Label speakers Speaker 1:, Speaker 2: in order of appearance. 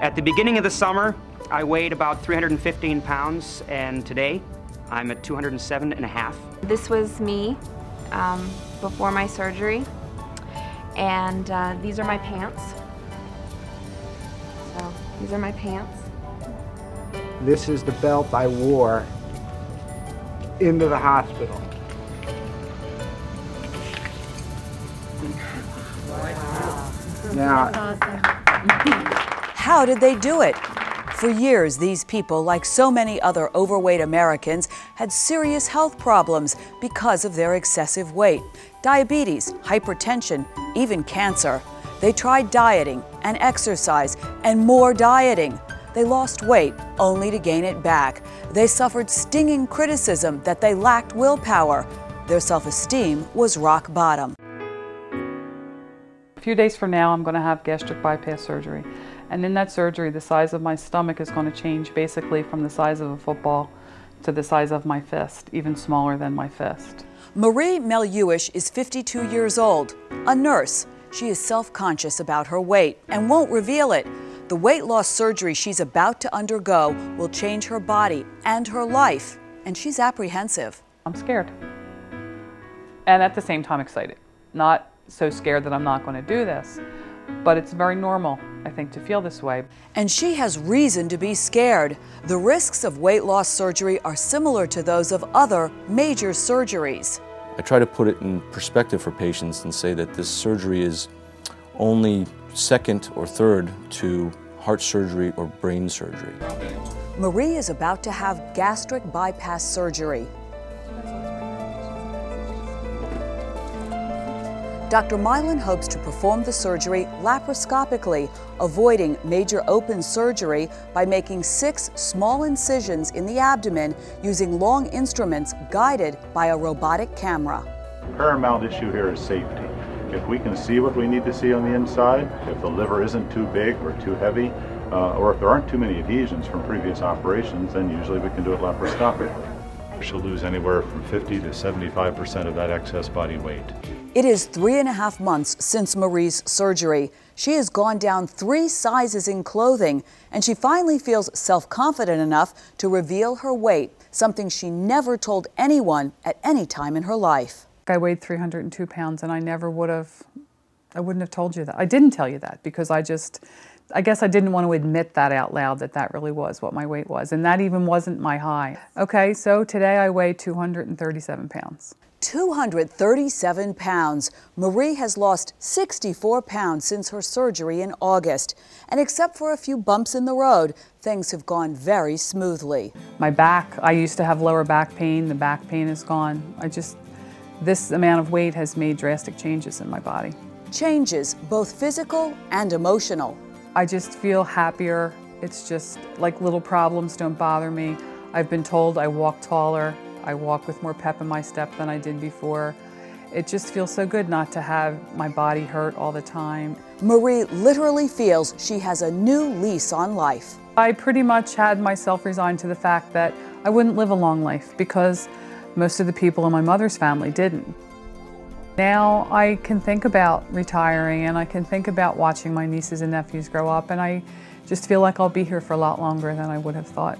Speaker 1: At the beginning of the summer, I weighed about 315 pounds, and today I'm at 207 and a half.
Speaker 2: This was me um, before my surgery, and uh, these are my pants. So these are my pants.
Speaker 3: This is the belt I wore into the hospital. Now,
Speaker 4: How did they do it? For years, these people, like so many other overweight Americans, had serious health problems because of their excessive weight diabetes, hypertension, even cancer. They tried dieting and exercise and more dieting. They lost weight only to gain it back. They suffered stinging criticism that they lacked willpower. Their self esteem was rock bottom.
Speaker 5: A few days from now, I'm going to have gastric bypass surgery. And in that surgery, the size of my stomach is going to change basically from the size of a football to the size of my fist, even smaller than my fist.
Speaker 4: Marie Meluish is 52 years old, a nurse. She is self conscious about her weight and won't reveal it. The weight loss surgery she's about to undergo will change her body and her life, and she's apprehensive.
Speaker 5: I'm scared. And at the same time, excited. Not so scared that I'm not going to do this, but it's very normal, I think, to feel this way.
Speaker 4: And she has reason to be scared. The risks of weight loss surgery are similar to those of other major surgeries.
Speaker 6: I try to put it in perspective for patients and say that this surgery is only second or third to heart surgery or brain surgery.
Speaker 4: Marie is about to have gastric bypass surgery. Dr. Mylan hopes to perform the surgery laparoscopically, avoiding major open surgery by making six small incisions in the abdomen using long instruments guided by a robotic camera.
Speaker 7: Paramount issue here is safety. If we can see what we need to see on the inside, if the liver isn't too big or too heavy, uh, or if there aren't too many adhesions from previous operations, then usually we can do it laparoscopically. She'll lose anywhere from 50 to 75% of that excess body weight.
Speaker 4: It is three and a half months since Marie's surgery. She has gone down three sizes in clothing, and she finally feels self confident enough to reveal her weight, something she never told anyone at any time in her life.
Speaker 5: I weighed 302 pounds, and I never would have, I wouldn't have told you that. I didn't tell you that because I just, I guess I didn't want to admit that out loud that that really was what my weight was. And that even wasn't my high. Okay, so today I weigh 237 pounds.
Speaker 4: 237 pounds. Marie has lost 64 pounds since her surgery in August. And except for a few bumps in the road, things have gone very smoothly.
Speaker 5: My back, I used to have lower back pain. The back pain is gone. I just, this amount of weight has made drastic changes in my body.
Speaker 4: Changes, both physical and emotional.
Speaker 5: I just feel happier. It's just like little problems don't bother me. I've been told I walk taller. I walk with more pep in my step than I did before. It just feels so good not to have my body hurt all the time.
Speaker 4: Marie literally feels she has a new lease on life.
Speaker 5: I pretty much had myself resigned to the fact that I wouldn't live a long life because most of the people in my mother's family didn't. Now I can think about retiring and I can think about watching my nieces and nephews grow up and I just feel like I'll be here for a lot longer than I would have thought.